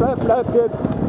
bleib, bleib jetzt.